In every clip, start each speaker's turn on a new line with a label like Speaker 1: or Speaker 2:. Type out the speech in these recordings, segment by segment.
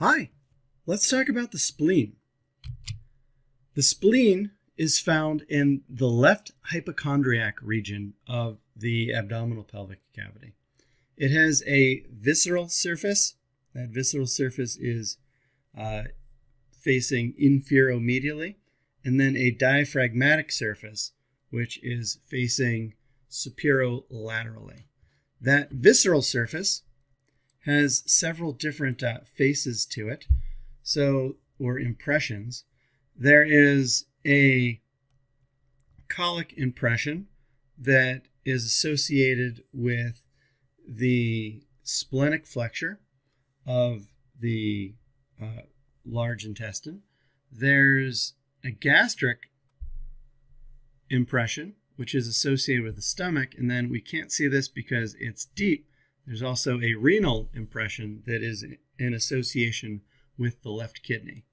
Speaker 1: Hi, let's talk about the spleen. The spleen is found in the left hypochondriac region of the abdominal pelvic cavity. It has a visceral surface. That visceral surface is uh, facing inferomedially, and then a diaphragmatic surface, which is facing superolaterally. That visceral surface has several different uh, faces to it, so or impressions. There is a colic impression that is associated with the splenic flexure of the uh, large intestine. There's a gastric impression, which is associated with the stomach, and then we can't see this because it's deep. There's also a renal impression that is in association with the left kidney.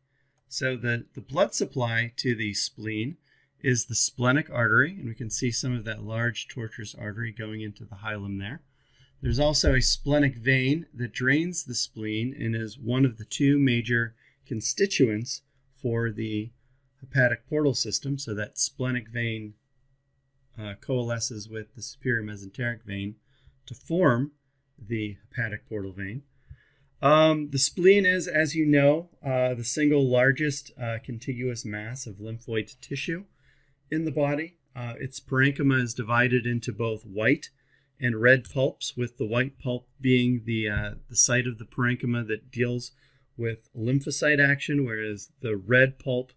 Speaker 1: So the, the blood supply to the spleen is the splenic artery, and we can see some of that large tortuous artery going into the hilum there. There's also a splenic vein that drains the spleen and is one of the two major constituents for the hepatic portal system. So that splenic vein uh, coalesces with the superior mesenteric vein to form the hepatic portal vein. Um, the spleen is, as you know, uh, the single largest uh, contiguous mass of lymphoid tissue in the body. Uh, its parenchyma is divided into both white and red pulps, with the white pulp being the, uh, the site of the parenchyma that deals with lymphocyte action, whereas the red pulp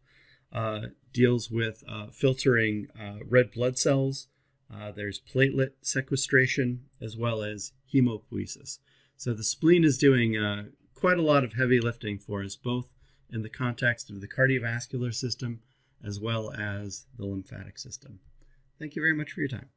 Speaker 1: uh, deals with uh, filtering red blood cells. Uh, there's platelet sequestration as well as hemopoiesis. So the spleen is doing uh, quite a lot of heavy lifting for us, both in the context of the cardiovascular system as well as the lymphatic system. Thank you very much for your time.